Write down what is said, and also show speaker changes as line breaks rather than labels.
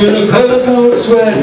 feel a cold, cold sweat.